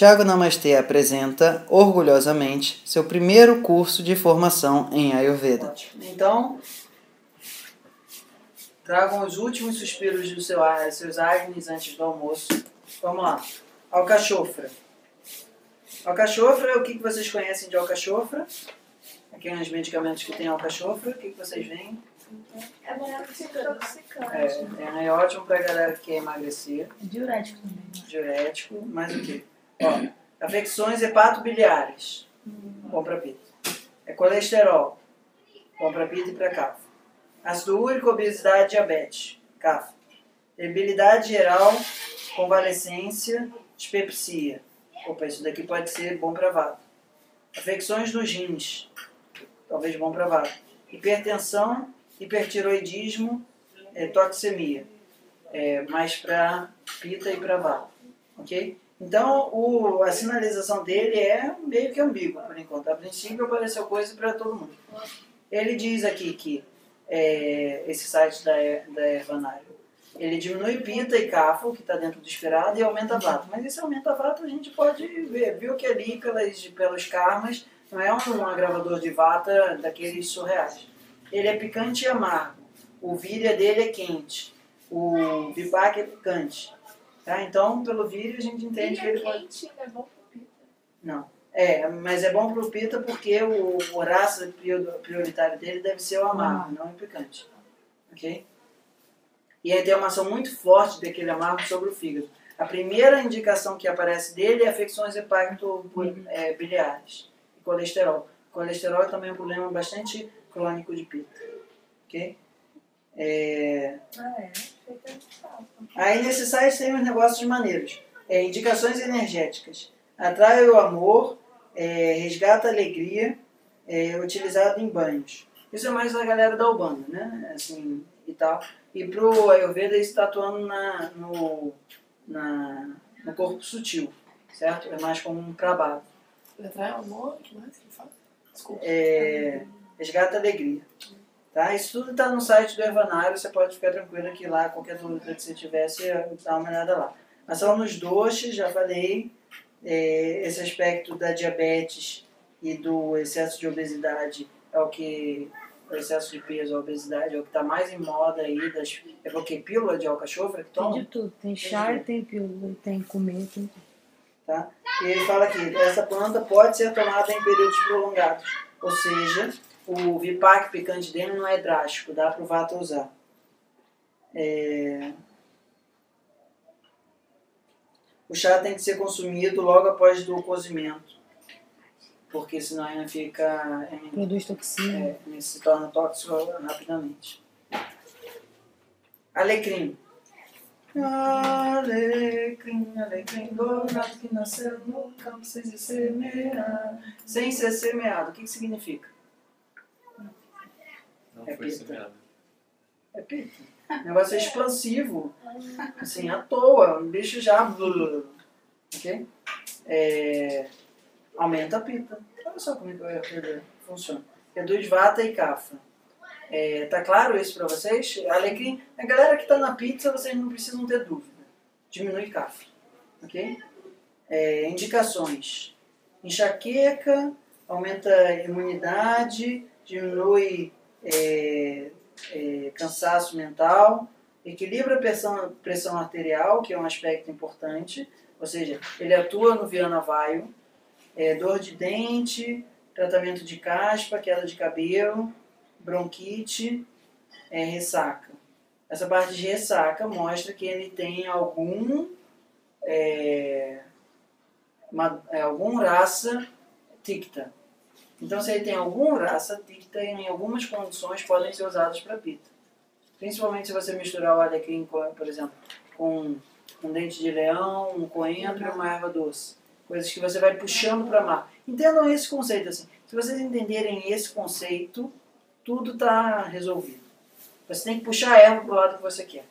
Tiago Namastê apresenta, orgulhosamente, seu primeiro curso de formação em Ayurveda. Ótimo. Então, tragam os últimos suspiros dos seu, seus agnes antes do almoço. Vamos lá. Alcachofra. Alcachofra, o que, que vocês conhecem de alcachofra? Aqui nos medicamentos que tem alcachofra, o que, que vocês veem? É bom intoxicante. É, é ótimo pra galera que quer emagrecer. Diurético também. Diurético, mais o quê? Ó, afecções hepatobiliares. Bom pra pita. É colesterol. Bom pra pita e pra cafa. Ácido úrico, obesidade, diabetes. Cafa. Debilidade geral, convalescência, dispepsia. Opa, isso daqui pode ser bom pra vato. Afecções nos rins. Talvez bom pra vato. Hipertensão, hipertiroidismo, é, toxemia. É, mais para pita e para vato. Ok? Então, o, a sinalização dele é meio que ambígua, por enquanto. A princípio, apareceu coisa para todo mundo. Ele diz aqui que é, esse site da, da Ervanário, ele diminui pita e cafo, que está dentro do esperado, e aumenta vato. Mas esse aumenta vato a gente pode ver. Viu que ali, pelas, pelos karmas, não é um agravador de vata daqueles surreais. Ele é picante e amargo. O víria dele é quente. O vipac é picante. Tá? Então, pelo vídeo, a gente entende que ele pode. quente, é bom pro pita. Não. É, mas é bom pro pita porque o, o raça prioritário dele deve ser o amargo, não o picante. Ok? E aí tem uma ação muito forte daquele amargo sobre o fígado. A primeira indicação que aparece dele é afecções hepatobiliares e colesterol. Colesterol também é um problema bastante crônico de pita. Ok? É... Ah, é. Aí nesse site tem uns negócios maneiros. É, indicações energéticas. Atrai o amor, é, resgata a alegria, é, utilizado em banhos. Isso é mais da galera da Ubanda, né? Assim, e tal. E pro Ayurveda isso está atuando na, no, na, no corpo sutil, certo? É mais como um trabalho. Atrai amor, o que mais que ele fala? Desculpa. É, resgata a alegria. Tá? Isso tudo está no site do Ervanário, você pode ficar tranquilo que lá, qualquer dúvida que você tivesse, dá uma olhada lá. Ação nos doces, já falei, é, esse aspecto da diabetes e do excesso de obesidade é o que, o excesso de peso, a obesidade, é o que está mais em moda aí, das, é porque pílula de alcachofra que Tem toma? de tudo. Tem chá, e tem pílula, tem comer, tem tá? E ele fala aqui, essa planta pode ser tomada em períodos prolongados, ou seja, o vipac picante dele não é drástico, dá para o vato usar. É, O chá tem que ser consumido logo após do cozimento, porque senão ele fica, ele, Produz toxina. é, ele se torna tóxico rapidamente. Alecrim. Alecrim, alecrim, dourado que nasceu no campo sem ser semeado. Sem ser semeado, o que, que significa? Não É foi pita. semeado. É pita. O negócio é expansivo. Assim, à toa. Um bicho já. Ok? É, aumenta a pita. Olha só como é que o Ayurveda funciona. Reduz vata e cafa. É, tá claro isso pra vocês? Alecrim. A galera que tá na pizza, vocês não precisam ter dúvida. Diminui cafa. Ok? É, indicações. Enxaqueca, aumenta a imunidade, diminui é, é, cansaço mental, equilibra a pressão, pressão arterial, que é um aspecto importante, ou seja, ele atua no Viana Vaio, é, dor de dente, tratamento de caspa, queda de cabelo, bronquite, é, ressaca. Essa parte de ressaca mostra que ele tem algum é, uma, é, algum raça ticta. Então, se ele tem algum raça ticta, em algumas condições podem ser usados para pita. Principalmente se você misturar o alecrim, por exemplo, com um dente de leão, um coentro e uma erva doce. Coisas que você vai puxando para mar. Entendam esse conceito assim. Se vocês entenderem esse conceito, tudo está resolvido. Você tem que puxar a erva para o lado que você quer.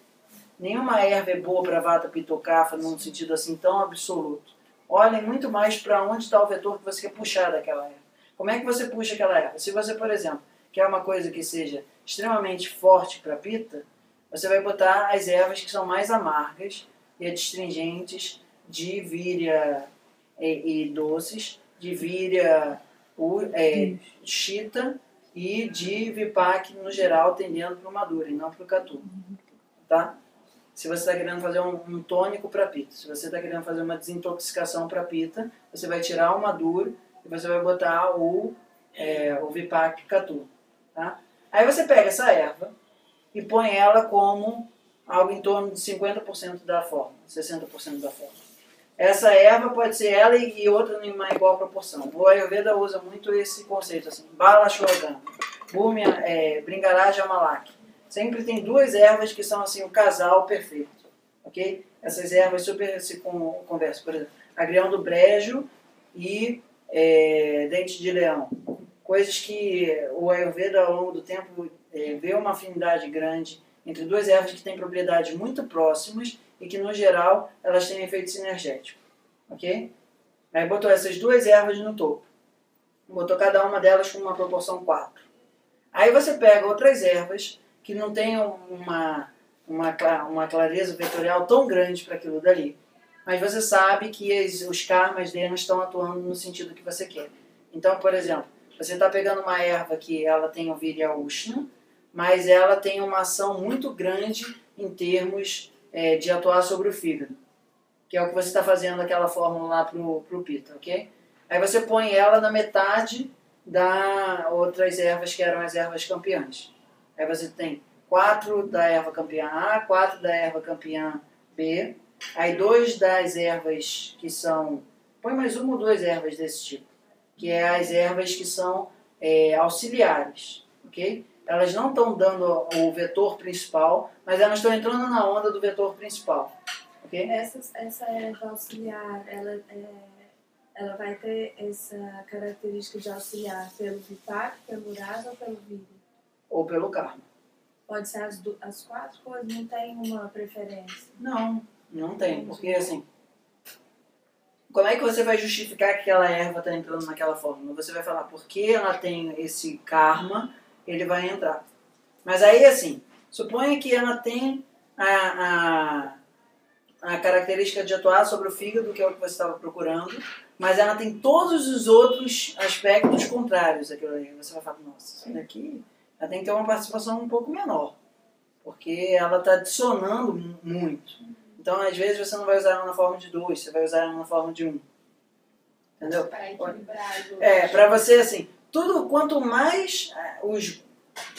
Nenhuma erva é boa para vata pitocafa num sentido assim tão absoluto. Olhem muito mais para onde está o vetor que você quer puxar daquela erva. Como é que você puxa aquela erva? Se você, por exemplo, quer uma coisa que seja extremamente forte para pita, você vai botar as ervas que são mais amargas e adstringentes de víria e, e doces, de víria, o, é, chita e de vipac no geral, tendendo para o maduro e não para o catu. Tá? Se você está querendo fazer um, um tônico para pita, se você está querendo fazer uma desintoxicação para pita, você vai tirar o maduro e você vai botar o, é, o vipac catu. Tá? Aí você pega essa erva e põe ela como algo em torno de 50% da forma, 60% da forma. Essa erva pode ser ela e outra em uma igual proporção. O Ayurveda usa muito esse conceito assim, Bala Shwagam, Bhumya, é, Bringaraja Malak. Sempre tem duas ervas que são assim o casal perfeito, ok? Essas ervas super se con- conversam, por exemplo, agrião do brejo e é, dente de leão. Coisas que o Ayurveda ao longo do tempo é, vê uma afinidade grande entre duas ervas que têm propriedades muito próximas e que, no geral, elas têm efeito sinergético. Ok? Aí botou essas duas ervas no topo. Botou cada uma delas com uma proporção 4. Aí você pega outras ervas que não tenham uma, uma, uma clareza vetorial tão grande para aquilo dali. Mas você sabe que as- os karmas deles estão atuando no sentido que você quer. Então, por exemplo, você está pegando uma erva que ela tem o Virya Ushna, mas ela tem uma ação muito grande em termos é, de atuar sobre o fígado, que é o que você está fazendo aquela fórmula lá pro, pro pita, ok? Aí você põe ela na metade da outras ervas que eram as ervas campeãs. Aí você tem quatro da erva campeã A, quatro da erva campeã B, aí dois das ervas que são, põe mais uma ou duas ervas desse tipo, que é as ervas que são é, auxiliares, ok? Elas não estão dando o vetor principal, mas elas estão entrando na onda do vetor principal. Ok? Essa, essa erva auxiliar, ela, é, ela vai ter essa característica de auxiliar pelo vipac, pelo rasa ou pelo vídeo? Ou pelo karma. Pode ser as, as quatro coisas, não tem uma preferência. Não, não tem. Porque assim. Como é que você vai justificar que aquela erva está entrando naquela forma? Você vai falar, porque ela tem esse karma, ele vai entrar. Mas aí, assim, suponha que ela tem a, a, a característica de atuar sobre o fígado, que é o que você estava procurando, mas ela tem todos os outros aspectos contrários àquilo ali. Você vai falar, nossa, isso daqui ela tem que ter uma participação um pouco menor, porque ela está adicionando mu- muito. Então, às vezes, você não vai usar ela na forma de dois, você vai usar ela na forma de um. Entendeu? Para equilibrar. É, pra você, assim, tudo, quanto mais ah, os.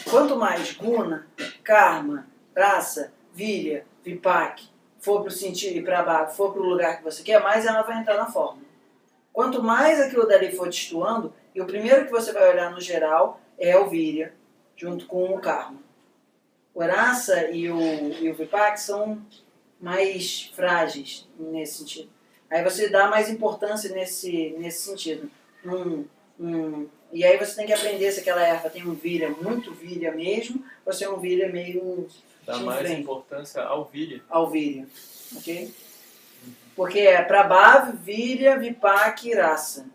Quanto mais guna, karma, raça, vilha, vipak, for pro sentido e pra baixo, for pro lugar que você quer, mais ela vai entrar na forma. Quanto mais aquilo dali for destoando, e o primeiro que você vai olhar no geral é o virya, junto com o karma. O raça e o, e o vipak são mais frágeis nesse sentido. Aí você dá mais importância nesse, nesse sentido. E aí você tem que aprender se aquela erva tem um vilha, muito vilha mesmo, ou se é um vilha meio Dá mais frente. importância ao vilha. alvírio. Ok? Porque é para Bav, Vilha, Vipac e Raça,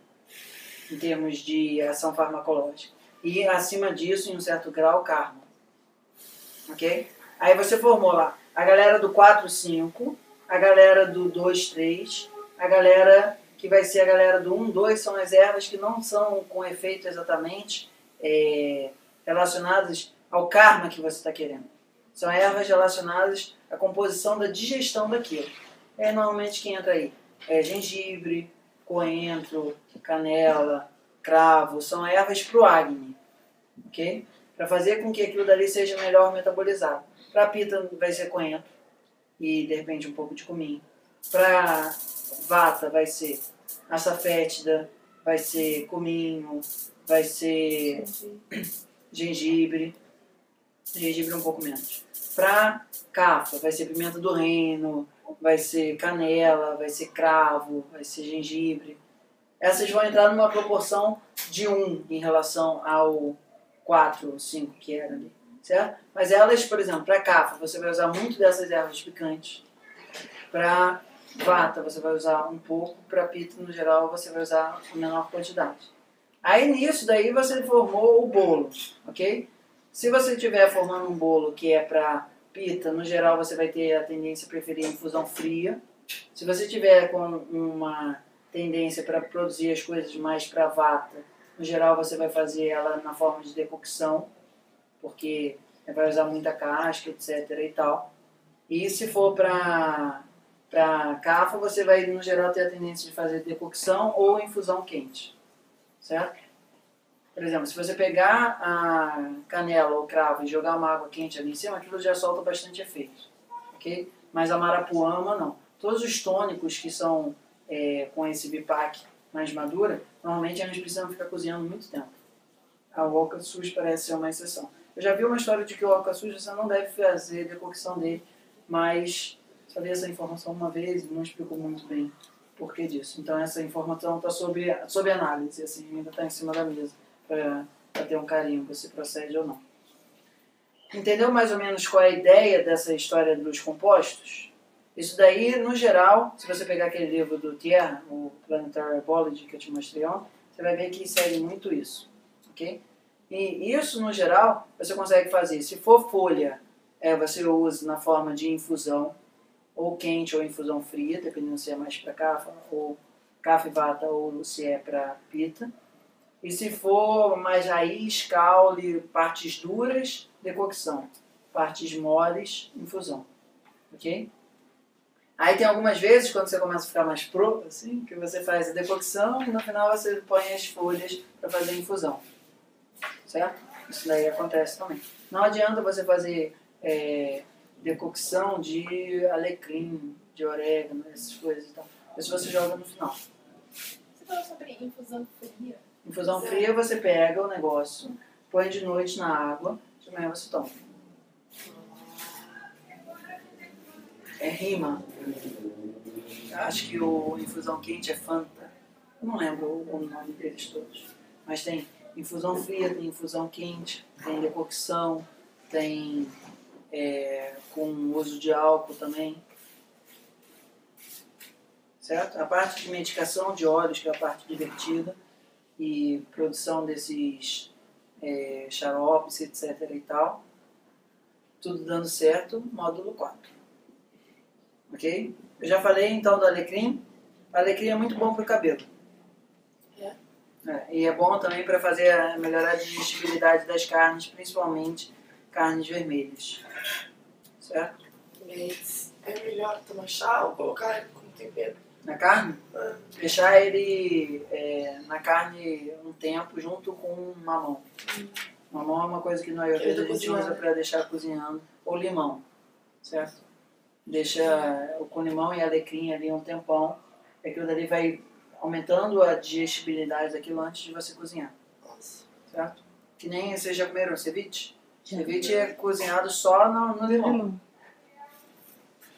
em termos de ação farmacológica. E acima disso, em um certo grau, Karma. Ok? Aí você formou lá a galera do 4, 5, a galera do 2, 3, a galera que vai ser a galera do 1, 2, são as ervas que não são com efeito exatamente é, relacionadas ao karma que você está querendo. São ervas relacionadas à composição da digestão daquilo. É normalmente quem entra aí é gengibre, coentro, canela, cravo, são ervas pro Agni, ok? Para fazer com que aquilo dali seja melhor metabolizado. Para pita vai ser coentro e de repente um pouco de cominho. Para vata vai ser açafétida, vai ser cominho, vai ser gengibre, gengibre um pouco menos. Para cafa, vai ser pimenta do reino, vai ser canela, vai ser cravo, vai ser gengibre. Essas vão entrar numa proporção de 1 em relação ao 4 ou 5 que era ali, certo? Mas elas, por exemplo, para cafa, você vai usar muito dessas ervas picantes. Para vata, você vai usar um pouco. Para pita, no geral, você vai usar a menor quantidade. Aí nisso daí você formou o bolo, ok? Se você estiver formando um bolo que é para pita, no geral você vai ter a tendência a preferir infusão fria. Se você tiver com uma tendência para produzir as coisas mais para vata, no geral você vai fazer ela na forma de decocção, porque vai usar muita casca, etc. e tal. E se for para para cafa, você vai, no geral, ter a tendência de fazer decocção ou infusão quente, certo? Por exemplo, se você pegar a canela ou cravo e jogar uma água quente ali em cima, aquilo já solta bastante efeito, ok? Mas a marapuama, não. Todos os tônicos que são é, com esse bipac mais madura, normalmente eles precisam ficar cozinhando muito tempo. A oca sus parece ser uma exceção. Eu já vi uma história de que o oca sus você não deve fazer decocção dele, mas só vi essa informação uma vez e não explicou muito bem por que disso. Então essa informação está sob, sob análise, assim, ainda está em cima da mesa para ter um carinho se procede ou não. Entendeu mais ou menos qual é a ideia dessa história dos compostos? Isso daí, no geral, se você pegar aquele livro do Thier, o Planetary Biology que eu te mostrei ontem, você vai ver que segue muito isso, ok? E isso, no geral, você consegue fazer. Se for folha, é, você usa na forma de infusão, ou quente ou infusão fria, dependendo se é mais para cafa, ou cafa e vata, ou se é para pita. E se for mais raiz, caule, partes duras, decocção. Partes moles, infusão. Ok? Aí tem algumas vezes, quando você começa a ficar mais pro, assim, que você faz a decocção e no final você põe as folhas para fazer a infusão. Certo? Isso daí acontece também. Não adianta você fazer é, decocção de alecrim, de orégano, essas coisas e tal. Isso você joga no final. Você falou sobre infusão fria. Infusão fria você pega o negócio, põe de noite na água, de manhã você toma. É rima. Acho que o infusão quente é Fanta. Eu não lembro o nome deles todos. Mas tem infusão fria, tem infusão quente, tem decocção, tem é, com uso de álcool também. Certo? A parte de medicação de óleos, que é a parte divertida, e produção desses é, xaropes, etc. e tal. Tudo dando certo, módulo 4. Ok? Eu já falei então do alecrim. O alecrim é muito bom para o cabelo. É. É, e é bom também para fazer a, melhorar a digestibilidade das carnes, principalmente carnes vermelhas. Certo? Mas é melhor tomar chá ou colocar ele como tempero? Na carne? Ah, Deixar ele é, na carne um tempo junto com mamão. Mamão é uma coisa que no Ayurveda a gente usa para deixar cozinhando. Ou limão, certo? Deixa o com limão e alecrim ali um tempão. Aquilo dali vai aumentando a digestibilidade daquilo antes de você cozinhar, Nossa. certo? Que nem vocês já comeram ceviche? Já. Ceviche é cozinhado só no, no limão, Limão.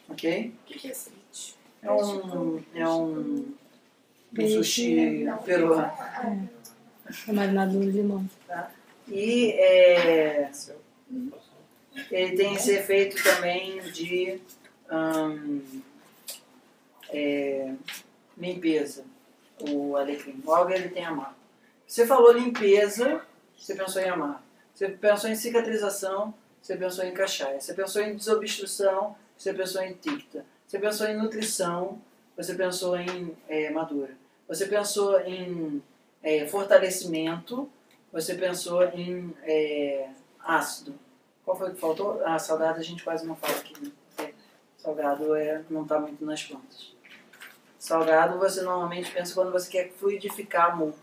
ok? O que que é ceviche? É um, é um, um sushi peruano. É marinado no limão. E é, ele tem esse efeito também de hum, é, limpeza, o alecrim. Logo ele tem amar. Você falou limpeza, você pensou em amar. Você pensou em cicatrização, você pensou em cachaia. Você pensou em desobstrução, você pensou em ticta. Você pensou em nutrição, você pensou em é, madura. Você pensou em é, fortalecimento, você pensou em é, ácido. Qual foi que faltou? Ah, salgado a gente quase não fala aqui. Né? Salgado é, não está muito nas plantas. Salgado você normalmente pensa quando você quer fluidificar a muco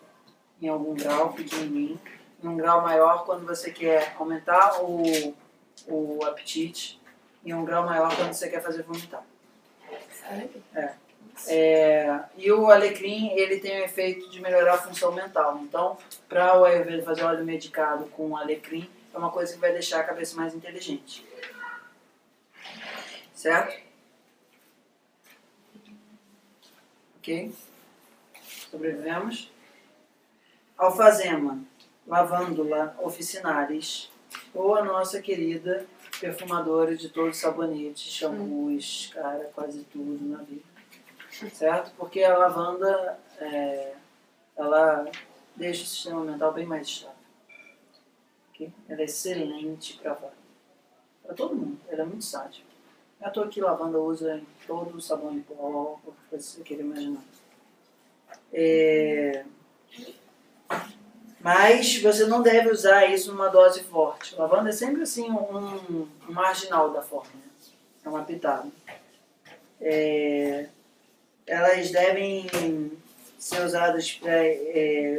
em algum grau pequenininho. Em um grau maior quando você quer aumentar o, o apetite. Em um grau maior quando você quer fazer vomitar. Sério? É, e o alecrim, ele tem o efeito de melhorar a função mental. Então, para o Ayurveda fazer óleo medicado com alecrim, é uma coisa que vai deixar a cabeça mais inteligente. Certo? Ok? Sobrevivemos. Alfazema, lavândula officinalis, ou a nossa querida perfumadora de todos os sabonetes, shampoos, cara, quase tudo na vida certo? Porque a lavanda, é, ela deixa o sistema mental bem mais estável. ok? Ela é excelente para todo mundo. Ela é muito sátil. Eu estou aqui lavanda usa em todo o sabão em pó, coisa que você queira imaginar. É, Mas você não deve usar isso numa dose forte. Lavanda é sempre assim um, marginal da forma. né? É uma pitada. É, elas devem ser usadas para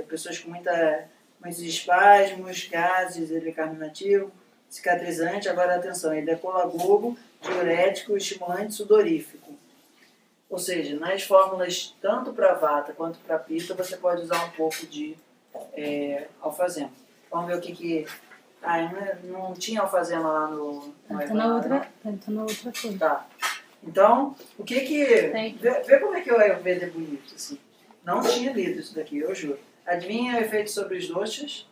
pessoas com muita, muitos espasmos, gases, ele é cicatrizante. Agora, atenção, ele é colagogo, diurético, estimulante sudorífico. Ou seja, nas fórmulas, tanto para vata quanto para pita, você pode usar um pouco de é, alfazema. Vamos ver o que que... Ah, não, não tinha alfazema lá no... no Tá na outra, tá na outra coisa. Tá. Então, o que que... Vê, vê como é que o Ayurveda é bonito, assim. Não tinha lido isso daqui, eu juro. Adivinha o efeito sobre os doxas?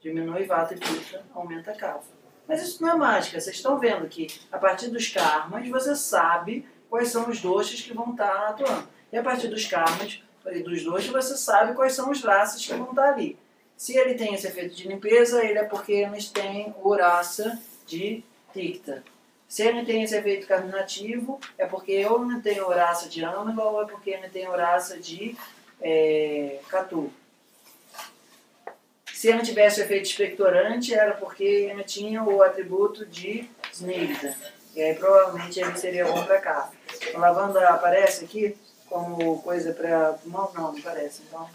Diminui vata e pita, aumenta a kapha. Mas isso não é mágica. Vocês estão vendo que a partir dos karmas você sabe quais são os doxas que vão estar atuando. E a partir dos karmas e dos doxas você sabe quais são os raças que vão estar ali. Se ele tem esse efeito de limpeza, ele é porque eles têm o raça de Tikta. Se ele tem esse efeito carminativo, é porque eu não tenho raça de âmago ou é porque ele tem raça de é, Catu. Se ele tivesse o efeito expectorante, era porque ele tinha o atributo de Snigda. E aí provavelmente ele seria bom para cá. A lavanda aparece aqui como coisa para pulmão? Não, não aparece. Então,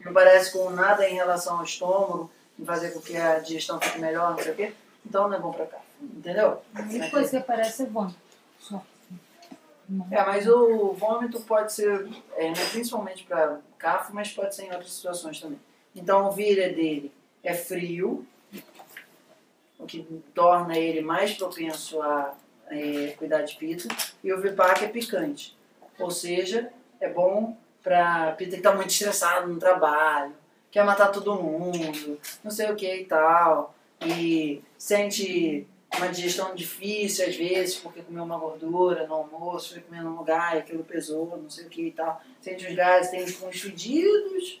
não parece com nada em relação ao estômago, em fazer com que a digestão fique melhor, não sei o quê. Então não é bom para cá. Entendeu? A única coisa que aparece é vômito. Só. Não. É, mas o vômito pode ser, é, né, principalmente para cafo, mas pode ser em outras situações também. Então o vira dele é frio, o que torna ele mais propenso a é, cuidar de pita, e o vipac é picante. Ou seja, é bom para pita que está muito estressado no trabalho, quer matar todo mundo, não sei o que e tal, e sente uma digestão difícil às vezes, porque comeu uma gordura no almoço, foi comer num lugar e aquilo pesou, não sei o que e tal. Sente os gases, tem os fedidos,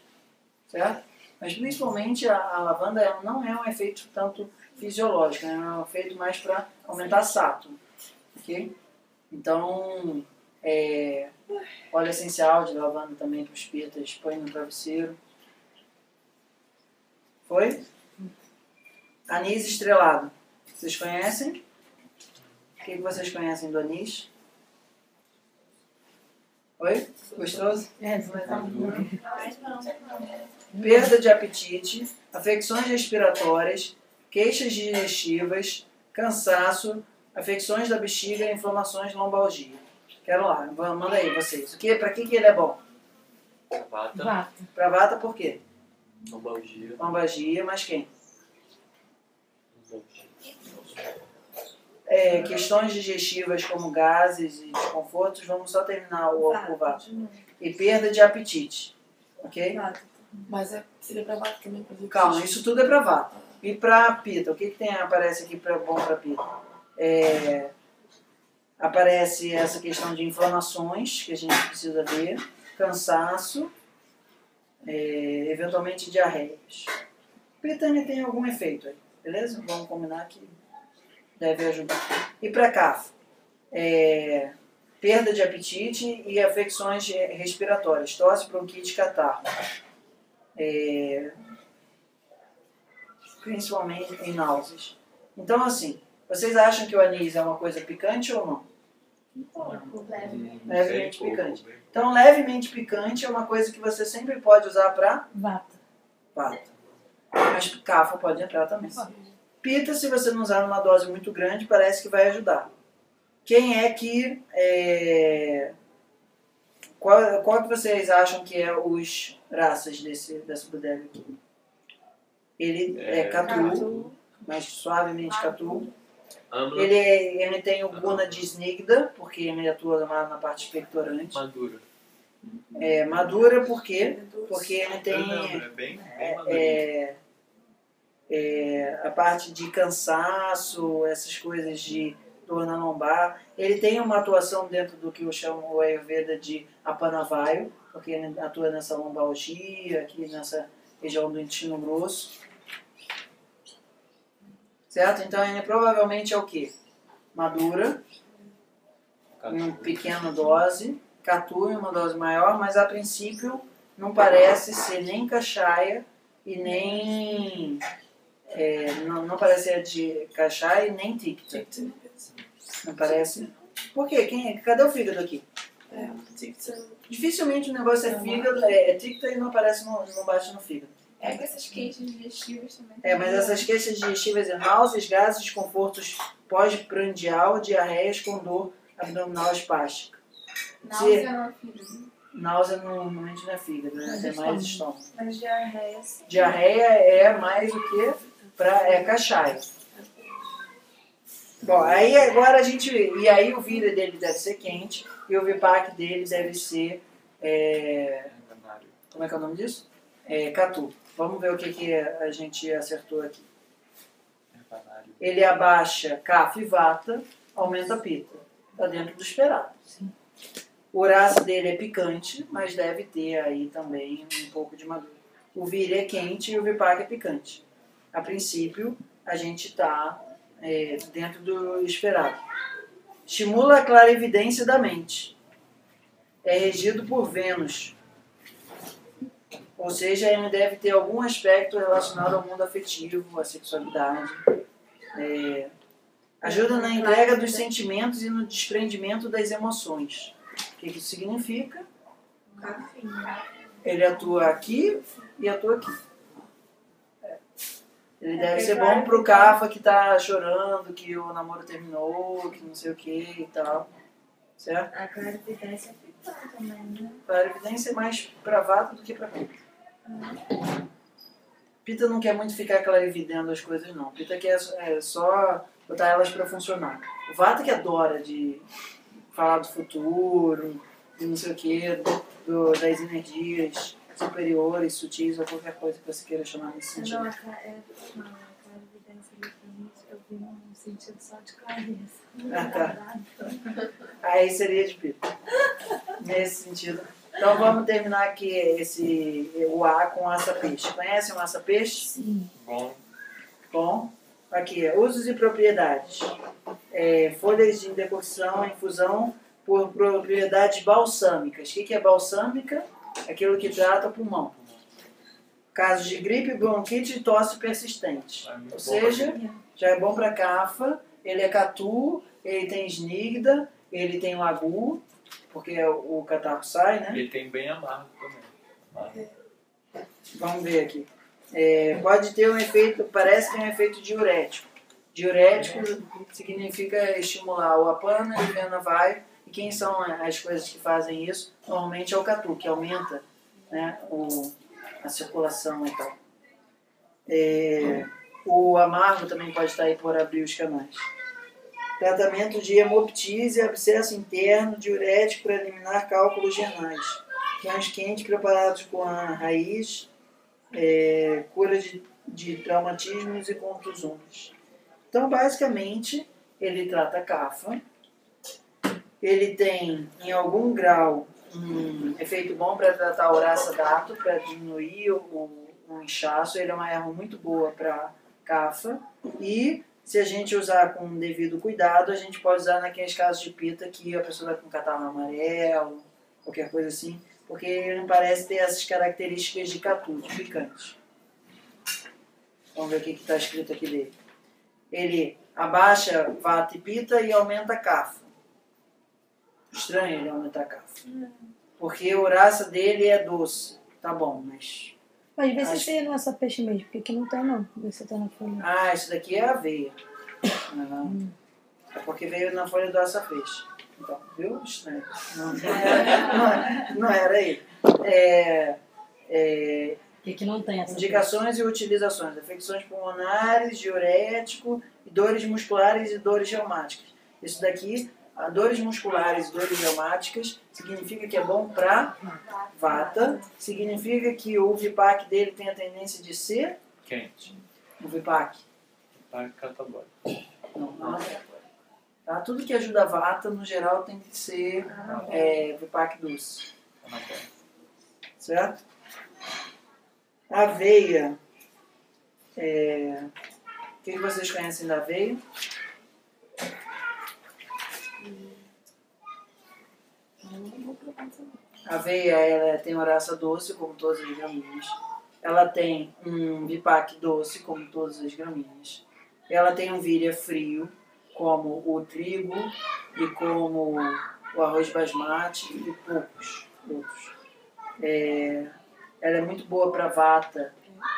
certo? Mas principalmente a, a lavanda ela não é um efeito tanto fisiológico, né? é um efeito mais para aumentar sato, ok? Então, é, óleo essencial de lavanda também para os pitas, põe no travesseiro. Foi? Anis estrelado. Vocês conhecem? O que vocês conhecem do anis? Oi? Gostoso? É, mas tá bom. Perda de apetite, afecções respiratórias, queixas digestivas, cansaço, afecções da bexiga e inflamações de lombalgia. Quero lá, manda aí vocês. O que, pra que, que ele é bom? Vata, Vata. Pra vata por quê? lombalgia, Lombalgia, mas quem? lombalgia. É, questões digestivas como gases e desconfortos, vamos só terminar o, o vata. E perda de apetite, ok? Vata. Mas é, seria pra baixo também, pra Calma, isso tudo é pra vata. E pra pita, o que, que tem, aparece aqui pra, bom pra pita? É, aparece essa questão de inflamações, que a gente precisa ver, cansaço, é, eventualmente diarreias. Pita ainda tem algum efeito aí, beleza? Vamos combinar que deve ajudar. E pra cafo? É, perda de apetite e afecções respiratórias, tosse, bronquite, catarro. É, principalmente em náuseas. Então, assim, vocês acham que o anis é uma coisa picante ou não? Levemente picante. Então, levemente picante é uma coisa que você sempre pode usar para Vata. vata. Mas cafa pode entrar também. Pita, se você não usar numa dose muito grande, parece que vai ajudar. Quem é que. É... Qual, qual que vocês acham que é os raças desse, dessa bodega aqui? Ele é, É. catu, mais suavemente catu. Amla, Ele, é- ele tem o guna de snigda, porque ele atua na, na parte expectorante. madura. É, madura, por quê? Porque ele tem Não, é bem, bem madurinho. é, é, a parte de cansaço, essas coisas de dor na lombar. Ele tem uma atuação dentro do que eu chamo o Ayurveda de apanavaio, porque ele atua nessa lombalgia, aqui nessa região do intestino grosso. Certo? Então ele provavelmente é o quê? Madura, em uma pequena dose, catu em uma dose maior, mas a princípio não parece ser nem cachaia e nem. é, não, não parece ser de cachaia e nem ticta. Não parece. Por quê? Quem, é- cadê o fígado aqui? É, Dificilmente o negócio é fígado, é, é ticta e não aparece no, não bate no fígado. É com essas queixas digestivas também. É, mas essas queixas digestivas é náuseas, gases, desconfortos pós-prandial, diarreias com dor abdominal espástica. Náusea não é fígado. Náusea normalmente não é fígado, né? É mais estômago. estômago. Mas diarreia sim. Diarreia é mais o que? Pra, é cachaia. Bom, aí agora a gente. E aí o vira dele deve ser quente e o vipac dele deve ser. é, como é que é o nome disso? É, catu. Vamos ver o que, que a gente acertou aqui. Ele abaixa Kapha e Vata, aumenta a pita. Está dentro do esperado. O Uraça dele é picante, mas deve ter aí também um pouco de madura. O Vira é quente e o Vipac é picante. A princípio, a gente está dentro do esperado. Estimula a clarividência da mente. É regido por Vênus. Ou seja, ele deve ter algum aspecto relacionado ao mundo afetivo, à sexualidade. É, ajuda na entrega dos sentimentos e no desprendimento das emoções. O que, isso significa? Ele atua aqui e atua aqui. Ele É deve ser bom pro Cafa que tá chorando, que o namoro terminou, que não sei o que e tal. Certo? A clarividência é também, né? A evidência é mais pra Vata do que pra Pita. Pita não quer muito ficar clarividendo as coisas, não. Pita quer é, só botar elas pra funcionar. O Vata que adora de falar do futuro, de não sei o que, do, das energias superiores, sutis, ou qualquer coisa que você queira chamar nesse sentido. é, não, eu vi num sentido só de clareza. Ah, tá. Aí seria de Pita. Nesse sentido. Então vamos terminar aqui esse, o A com assa peixe. Conhecem o assa peixe? Sim. Bom. Bom, aqui, usos e propriedades. É, folhas de decoção, infusão por propriedades balsâmicas. O que é balsâmica? Aquilo que trata o pulmão. Casos de gripe, bronquite e tosse persistente. É Ou seja, já é bom para cafa, ele é catu, ele tem snigda, ele tem lagu, porque o catarro sai, né? Ele tem bem amargo também. Amargo. Vamos ver aqui. É, pode ter um efeito, parece que é um efeito diurético. Diurético significa estimular o apana e o vena vai. E quem são as coisas que fazem isso? Normalmente é o catu, que aumenta né, o, a circulação e tal. É, o amargo também pode estar aí por abrir os canais. Tratamento de hemoptise, abscesso interno, diurético para eliminar cálculos renais. Cães quentes preparados com a raiz, é, cura de, de traumatismos e contusões. Então, basicamente, ele trata cafa. Ele tem, em algum grau, um efeito bom para tratar o uraça dato, para diminuir o, o inchaço. Ele é uma erva muito boa para cafa. E, se a gente usar com devido cuidado, a gente pode usar naqueles casos de pita que a pessoa está com catarro amarelo, qualquer coisa assim, porque ele não parece ter essas características de catu, picante. Vamos ver o que está escrito aqui dele. Ele abaixa vata e pita e aumenta cafa. Estranho ele aumentar a cafa. Porque a uraça dele é doce. Tá bom, mas. Mas vê se tem nossa peixe mesmo, porque aqui não tem não. Vê se tá na folha. Ah, isso daqui é aveia. Não. É porque veio na folha do açafeixe. Então, viu? Estranho. Não, não, era, não, era- não era ele. É, é, aqui não tem essa. Indicações e utilizações: afecções pulmonares, diurético, dores musculares e dores reumáticas. Isso daqui, a dores musculares e dores reumáticas, significa que é bom para vata, significa que o Vipac dele tem a tendência de ser Quente. o Vipac. Tá catabólico. Não, não. Tá? Tudo que ajuda a vata, no geral, tem que ser é, Vipac doce. Certo? Aveia. É... O que vocês conhecem da aveia? A aveia ela tem horácia doce, como todas as gramíneas. Ela tem um bipac doce, como todas as gramíneas. Ela tem um víria frio, como o trigo e como o arroz basmati e poucos outros. É, ela é muito boa para vata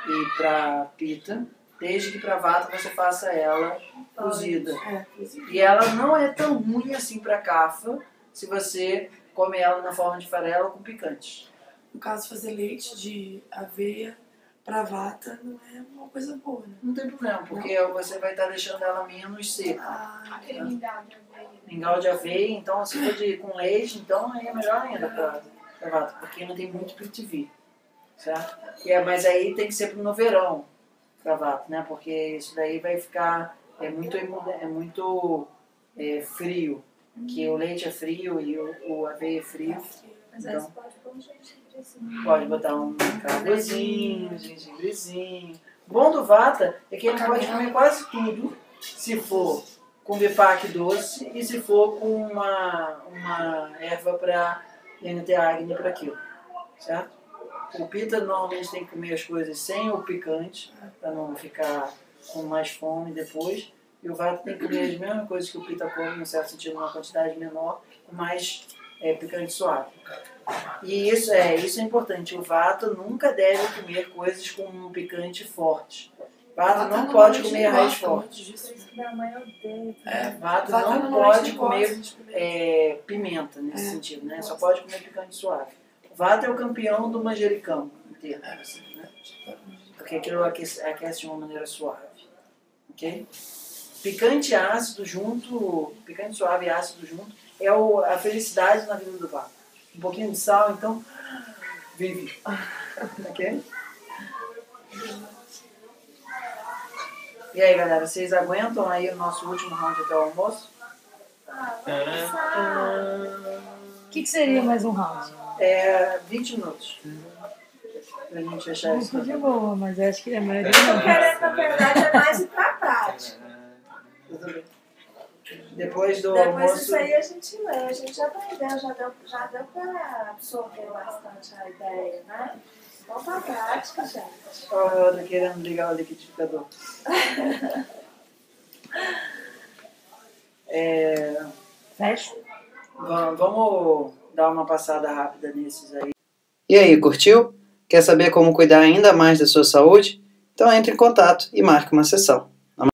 e para pita, desde que para vata você faça ela cozida. É, inclusive. E ela não é tão ruim assim para cafa se você come ela na forma de farela com picante. No caso, fazer leite de aveia pra vata não é uma coisa boa, né? Não tem problema, porque você vai estar deixando ela menos seca. Ah, Aquele mingau de aveia. Mingau de aveia, então se for de, com leite, então aí é melhor ainda para pra vata, porque não tem muito PTV, certo? E é, mas aí tem que ser no verão pra vata, né? Porque isso daí vai ficar é muito é muito é, frio, que o leite é frio e o, o aveia é frio. Aí Então. pode botar um carnezinho, um gengibrezinho. Bom do vata é que ele pode comer quase tudo, se for com bipac doce e se for com uma, uma erva para NT Agni para aquilo, certo? O pita normalmente tem que comer as coisas sem o picante, para não ficar com mais fome depois. E o vata tem que comer as mesmas coisas que o pita come, em certo sentido, numa quantidade menor, mais é, picante suave. E isso é, isso é importante. O vata nunca deve comer coisas com um picante forte. Vata não pode comer raiz forte. Mãe odeia. É, Vata não pode comer é, pimenta nesse É, sentido, né? Só pode comer picante suave. O vata é o campeão do manjericão inteiro, assim, né? Porque aquilo aquece, aquece de uma maneira suave. Ok? Picante ácido junto, picante suave e ácido junto, é o, a felicidade na vida do vata. Um pouquinho de sal, então, vive. Ok? E aí, galera, vocês aguentam aí o nosso último round até o almoço? O que, que seria mais um round? É 20 minutos. Pra gente fechar isso. Muito de boa, mas acho que a maioria Eu querendo, na verdade, é mais ir pra prática. Depois do Depois almoço. disso aí a gente lê, a gente já aprendeu, já deu, já deu pra absorver bastante a ideia, né? Vamos pra prática, gente. Ó, a outra querendo ligar o liquidificador. É, Fecha. va- vamos dar uma passada rápida nesses aí. E aí, curtiu? Quer saber como cuidar ainda mais da sua saúde? Então entre em contato e marque uma sessão.